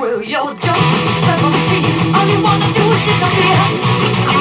Well, you're just 17. All you wanna do is disappear.